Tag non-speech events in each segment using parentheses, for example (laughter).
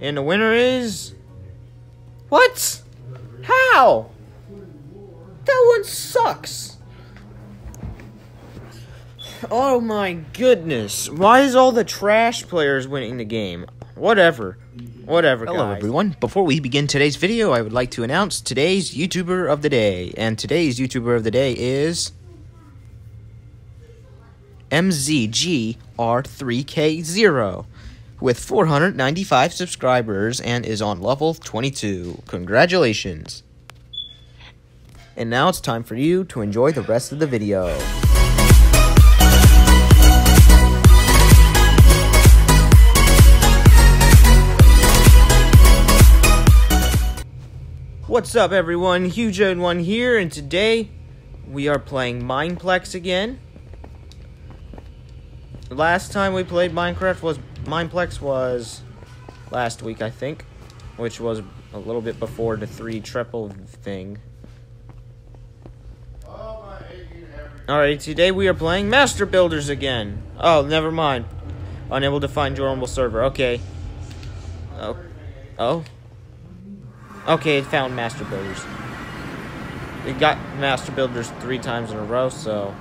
And the winner is. What? How? That one sucks. Oh my goodness. Why is all the trash players winning the game? Whatever. Whatever, Hello, guys. everyone. Before we begin today's video, I would like to announce today's YouTuber of the day. And today's YouTuber of the day is. MZGR3K0 with 495 subscribers and is on level 22. Congratulations. And now it's time for you to enjoy the rest of the video. What's up, everyone? Huge One here, and today we are playing Mineplex again. Last time we played Minecraft was Mineplex was last week, I think, which was a little bit before the three triple thing. Alright, today we are playing Master Builders again. Oh, never mind. Unable to find joinable server. Okay. Oh. Oh. Okay, it found Master Builders. It got Master Builders three times in a row, so.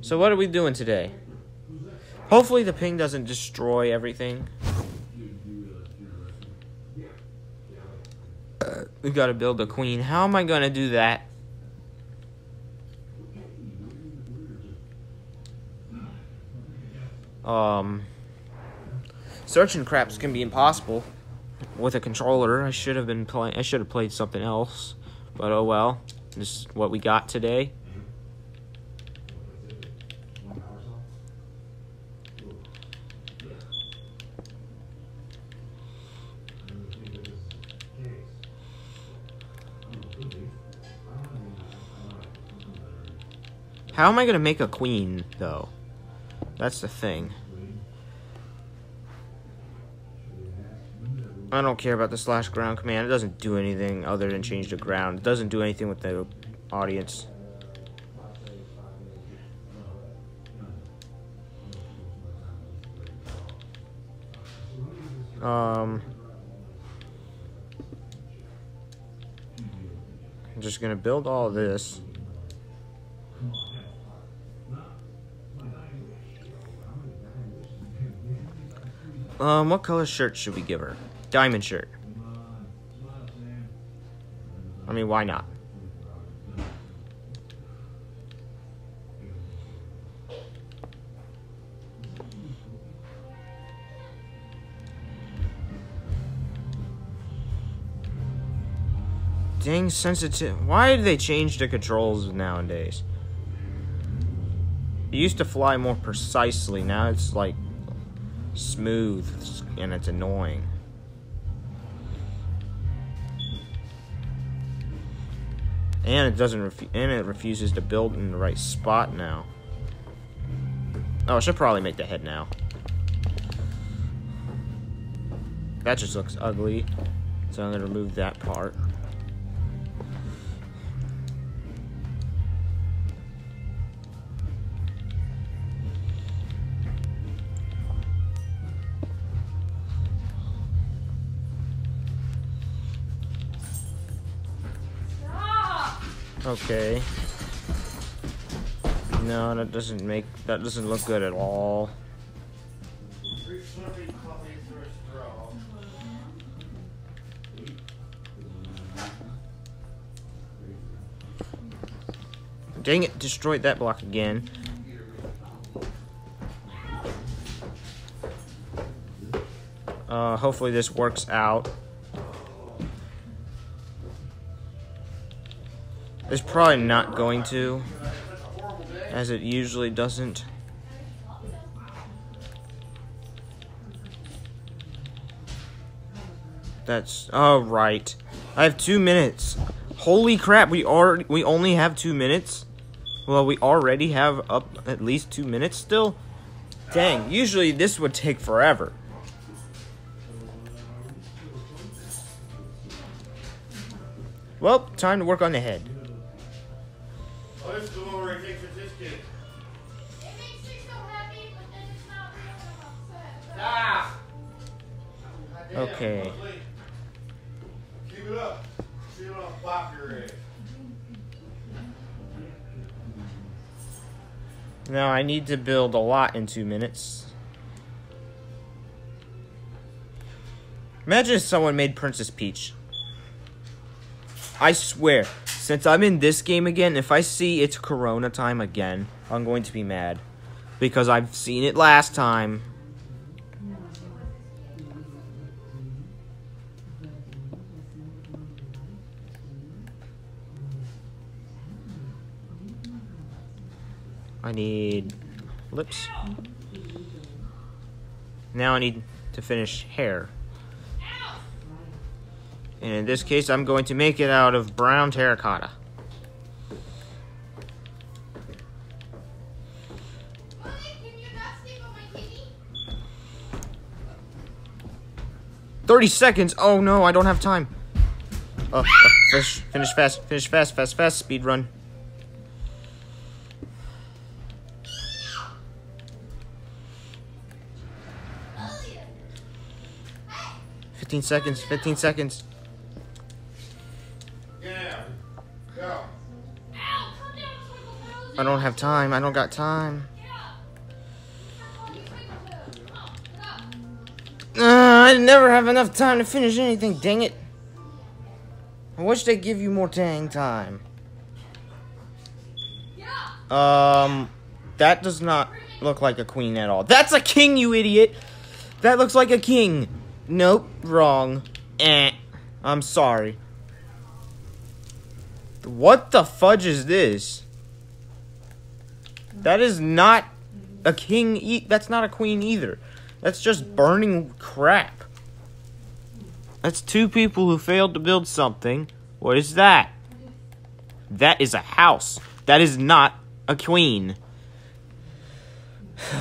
So, what are we doing today? Hopefully, the ping doesn't destroy everything. Uh, we gotta build a queen. How am I gonna do that? Um, searching craps can be impossible with a controller. I should have been playing. I should have played something else, but oh well. This is what we got today. How am I gonna make a queen, though? That's the thing. I don't care about the slash ground command. It doesn't do anything other than change the ground. It doesn't do anything with the audience. Um, I'm just gonna build all this. Um, what color shirt should we give her? Diamond shirt. I mean, why not? Dang sensitive. Why do they change the controls nowadays? It used to fly more precisely. Now it's like smooth and it's annoying. And it doesn't refu- and it refuses to build in the right spot now. Oh, I should probably make the head now. That just looks ugly. So I'm gonna remove that part. Okay. No, that doesn't make that doesn't look good at all. Dang it, destroyed that block again. Uh, hopefully this works out. It's probably not going to, as it usually doesn't. That's oh right. I have two minutes. Holy crap! We are we only have two minutes. Well, we already have up at least two minutes still. Dang! Usually this would take forever. Well, time to work on the head. Okay. Keep it up. See it on pop your. Now I need to build a lot in two minutes. Imagine if someone made Princess Peach. I swear, since I'm in this game again, if I see it's Corona time again, I'm going to be mad. Because I've seen it last time. I need lips. Now I need to finish hair. And in this case, I'm going to make it out of brown terracotta. 30 seconds! Oh no, I don't have time. Oh, oh, finish, finish fast, finish fast, fast, fast, speed run. Fifteen seconds, fifteen seconds. Yeah. Go. I don't have time, I don't got time. Uh, I never have enough time to finish anything, dang it. I wish they'd give you more dang time. Um, that does not look like a queen at all. That's a king, you idiot! That looks like a king. Nope, wrong. Eh. I'm sorry. What the fudge is this? That is not a king. E- that's not a queen either. That's just burning crap. That's two people who failed to build something. What is that? That is a house. That is not a queen. (sighs)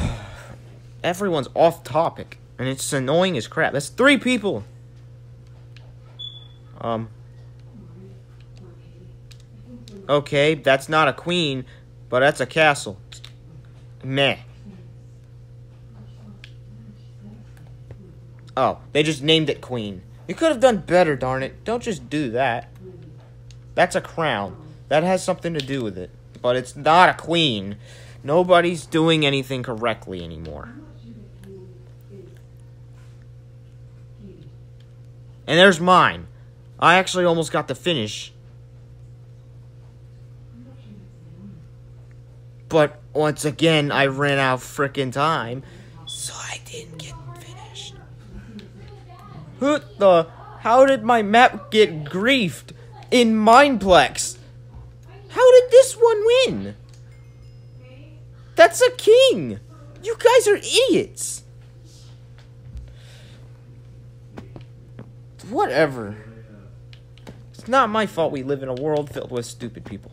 Everyone's off topic, and it's annoying as crap. That's three people. Um. Okay, that's not a queen, but that's a castle. Meh. Oh, they just named it queen. You could have done better, darn it. Don't just do that. That's a crown. That has something to do with it. But it's not a queen. Nobody's doing anything correctly anymore. And there's mine. I actually almost got to finish. But once again, I ran out frickin' time. So I didn't get finished. What the? How did my map get griefed in Mineplex? How did this one win? That's a king. You guys are idiots. Whatever. It's not my fault we live in a world filled with stupid people.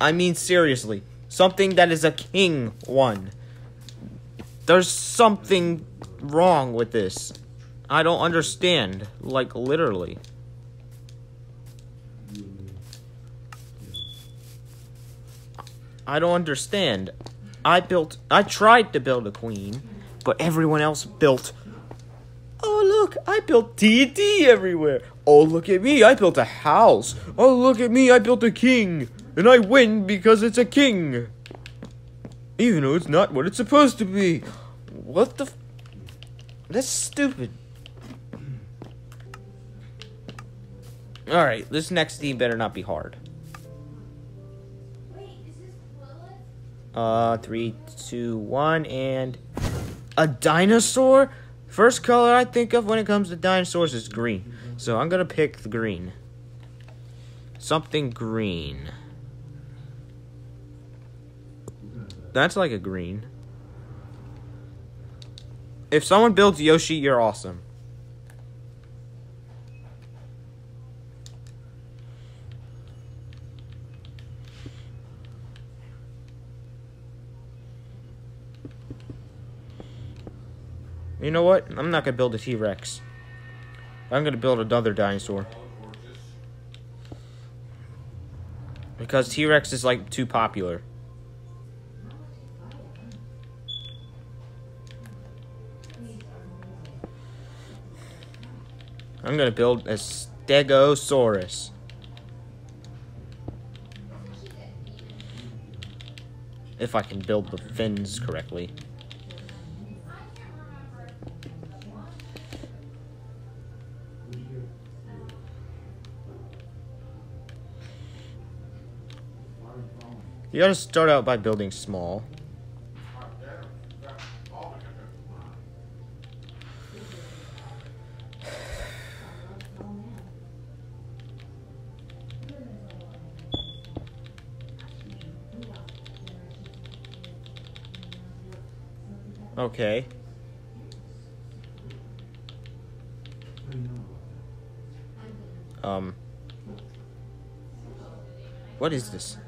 I mean, seriously. Something that is a king won. There's something wrong with this. I don't understand. Like, literally. I don't understand. I built. I tried to build a queen, but everyone else built. Look! I built TNT everywhere. Oh look at me! I built a house. Oh look at me! I built a king, and I win because it's a king. Even though it's not what it's supposed to be. What the? F- That's stupid. All right, this next team better not be hard. Wait, is this Lilith? Uh, three, two, one, and a dinosaur. First color I think of when it comes to dinosaurs is green. So I'm gonna pick the green. Something green. That's like a green. If someone builds Yoshi, you're awesome. You know what? I'm not gonna build a T Rex. I'm gonna build another dinosaur. because T Rex is like too popular. I'm gonna build a Stegosaurus. If I can build the fins correctly. You gotta start out by building small. Okay. Um. What is this?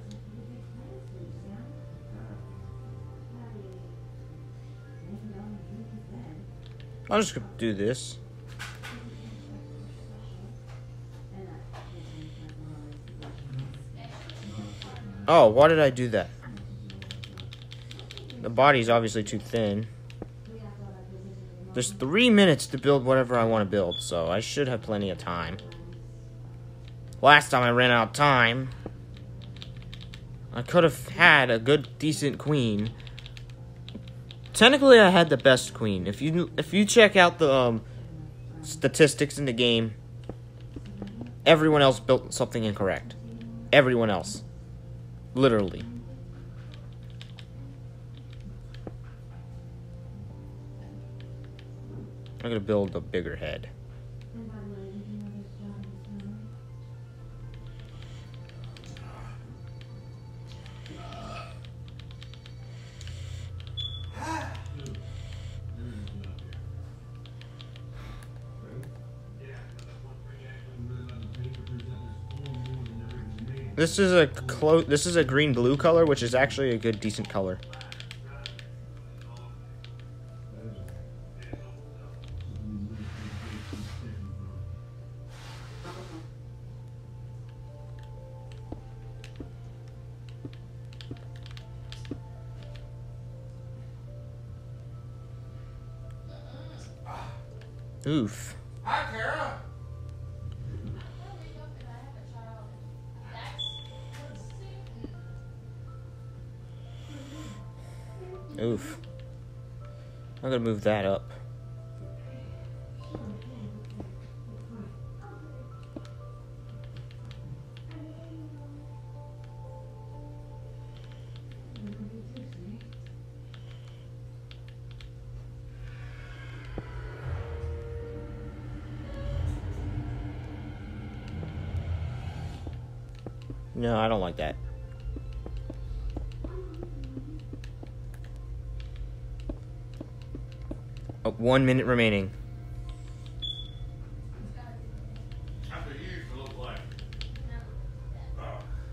I'll just going to do this. Oh, why did I do that? The body's obviously too thin. There's three minutes to build whatever I want to build, so I should have plenty of time. Last time I ran out of time, I could have had a good, decent queen. Technically, I had the best queen. If you if you check out the um, statistics in the game, everyone else built something incorrect. Everyone else, literally. I'm gonna build a bigger head. This is a clo- This is a green blue color, which is actually a good decent color. Oof. Move that up. No, I don't like that. Oh, one minute remaining.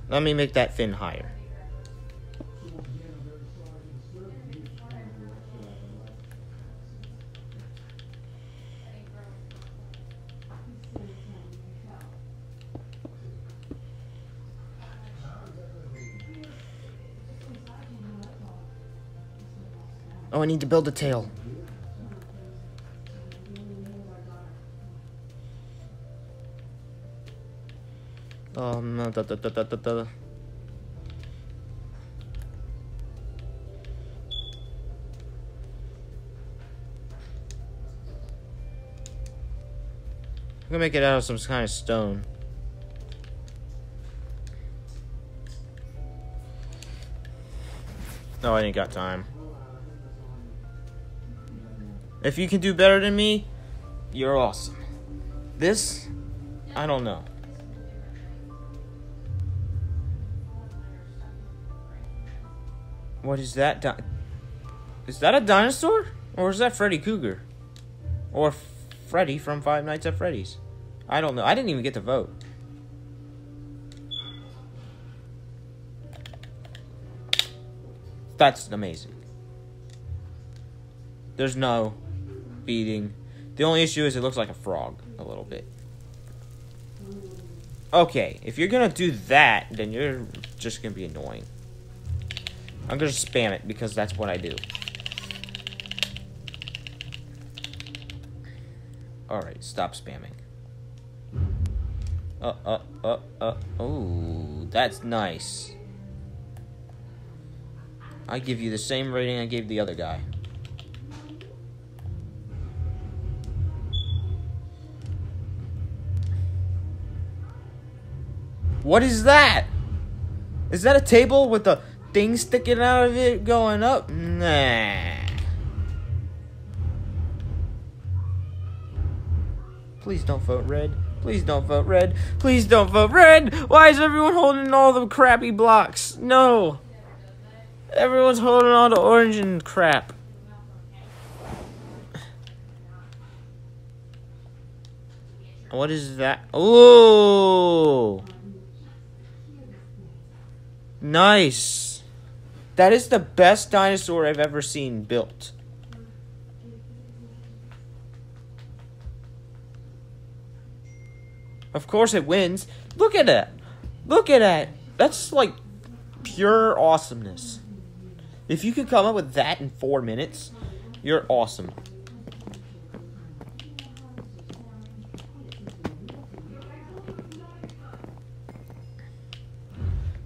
Let me make that fin higher. Oh, I need to build a tail. Um, uh, da, da, da, da, da, da. I'm gonna make it out of some kind of stone. No, I ain't got time. If you can do better than me, you're awesome. This, I don't know. What is that? Di- is that a dinosaur? Or is that Freddy Krueger? Or Freddy from Five Nights at Freddy's? I don't know. I didn't even get to vote. That's amazing. There's no beating. The only issue is it looks like a frog a little bit. Okay, if you're gonna do that, then you're just gonna be annoying. I'm gonna spam it because that's what I do. Alright, stop spamming. Uh, uh, uh, uh, oh, that's nice. I give you the same rating I gave the other guy. What is that? Is that a table with a thing sticking out of it going up? Nah. Please don't vote red. Please don't vote red. Please don't vote red. Why is everyone holding all the crappy blocks? No. Everyone's holding all the orange and crap. What is that? Ooh. Nice. That is the best dinosaur I've ever seen built. Of course it wins. Look at that. Look at that. That's like pure awesomeness. If you could come up with that in four minutes, you're awesome.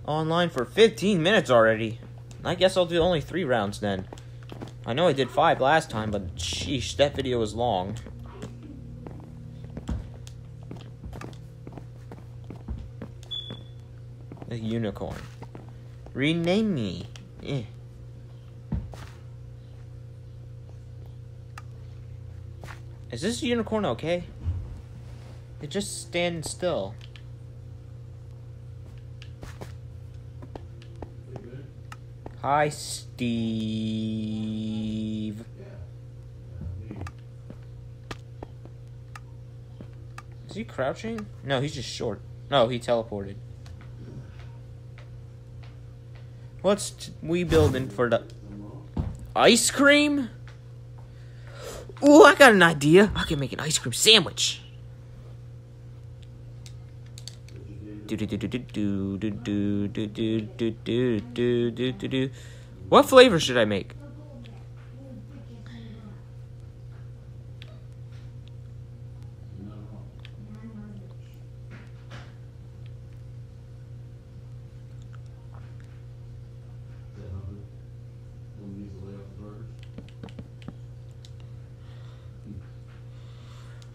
Online for 15 minutes already. I guess I'll do only three rounds then. I know I did five last time, but sheesh, that video was long. A unicorn. Rename me. Eh. Is this unicorn okay? It just stands still. Hi, Steve. Is he crouching? No, he's just short. No, he teleported. What's we building for the ice cream? Ooh, I got an idea. I can make an ice cream sandwich. What flavor should I make?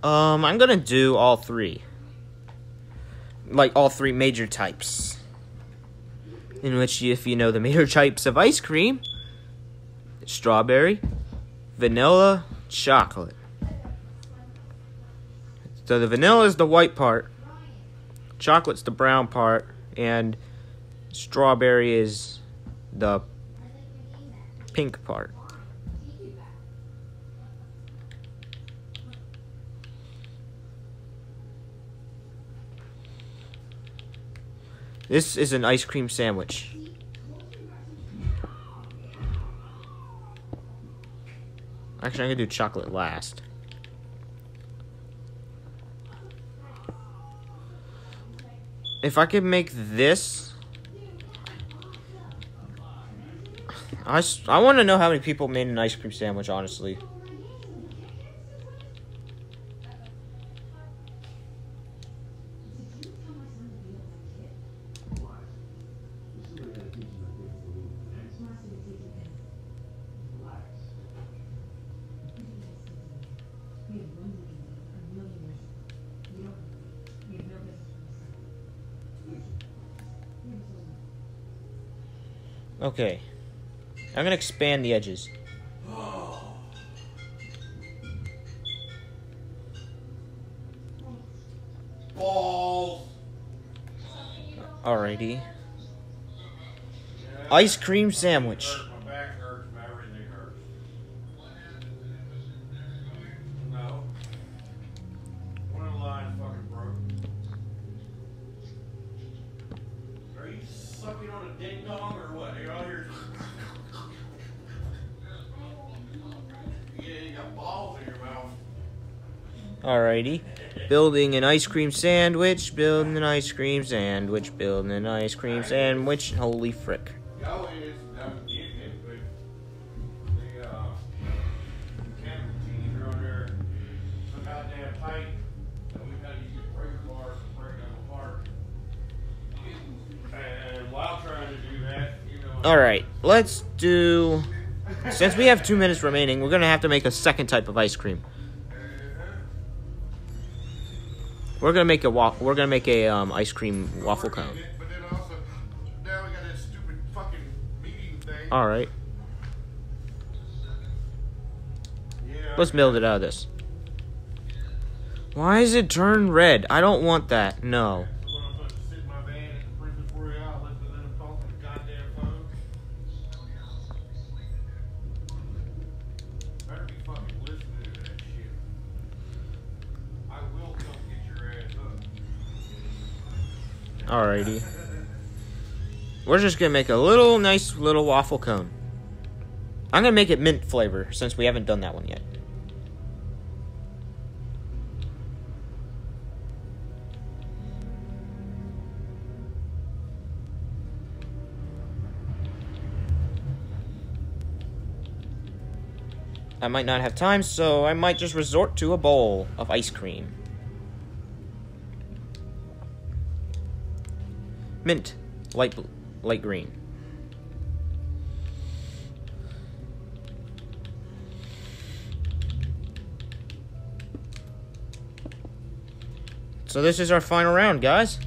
Um, I'm gonna do all three. Like all three major types. In which, if you know the major (laughs) types of ice cream, strawberry, vanilla, chocolate. So the vanilla is the white part, chocolate's the brown part, and strawberry is the pink part. This is an ice cream sandwich. Actually, I'm gonna do chocolate last. If I could make this, I, I want to know how many people made an ice cream sandwich, honestly. Okay. I'm gonna expand the edges. Balls. Alrighty. Ice cream sandwich. Alrighty. Building an ice cream sandwich, building an ice cream sandwich, building an ice cream sandwich. Holy frick. Alright, let's do. Since we have two minutes remaining, we're gonna have to make a second type of ice cream. We're gonna make a wa- We're gonna make a um, ice cream waffle cone. But then also, now we got this stupid fucking meeting thing. All right, let's build it out of this. Why is it turned red? I don't want that. No. When I'm supposed to sit in my van at the Princess Royale, listen to them talk on the goddamn phone. Better be fucking listening to that shit. I will come get your ass up. Alrighty. We're just gonna make a little nice little waffle cone. I'm gonna make it mint flavor since we haven't done that one yet. I might not have time, so I might just resort to a bowl of ice cream. Mint, light light green. So this is our final round, guys.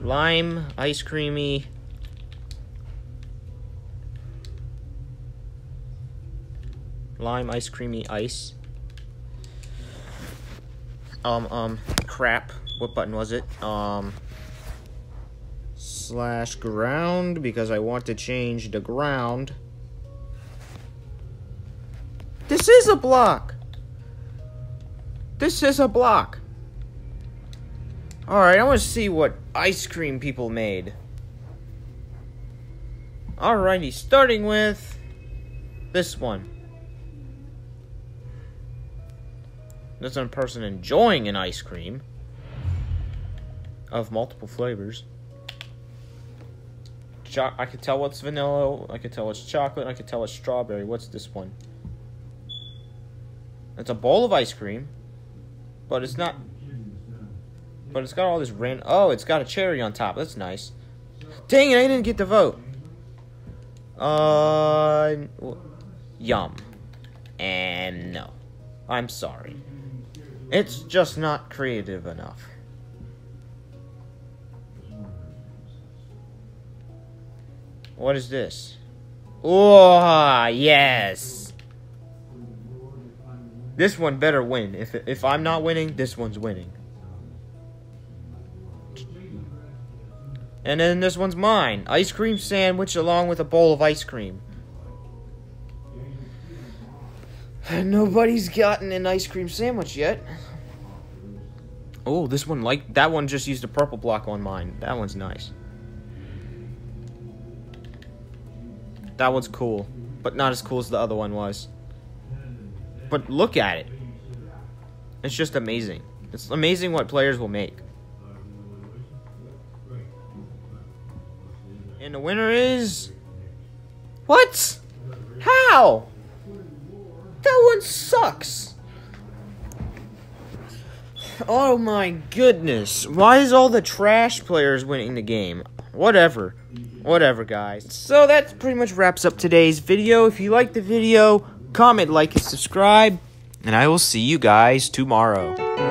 Lime, ice creamy. Lime, ice creamy, ice. Um, um, crap. What button was it? Um, slash ground because I want to change the ground. This is a block. This is a block. Alright, I want to see what ice cream people made. Alrighty, starting with this one. That's a person enjoying an ice cream of multiple flavors. Cho- I could tell what's vanilla. I could tell it's chocolate. I could tell it's strawberry. What's this one? It's a bowl of ice cream, but it's not. But it's got all this random. Oh, it's got a cherry on top. That's nice. Dang it! I didn't get the vote. Uh, yum. And no, I'm sorry. It's just not creative enough. What is this? Oh, yes. This one better win. If if I'm not winning, this one's winning. And then this one's mine. Ice cream sandwich along with a bowl of ice cream. (sighs) Nobody's gotten an ice cream sandwich yet. Oh, this one like that one just used a purple block on mine. That one's nice. That one's cool, but not as cool as the other one was. But look at it. It's just amazing. It's amazing what players will make. And the winner is What? How? Sucks. Oh my goodness. Why is all the trash players winning the game? Whatever. Whatever, guys. So that pretty much wraps up today's video. If you liked the video, comment, like, and subscribe. And I will see you guys tomorrow.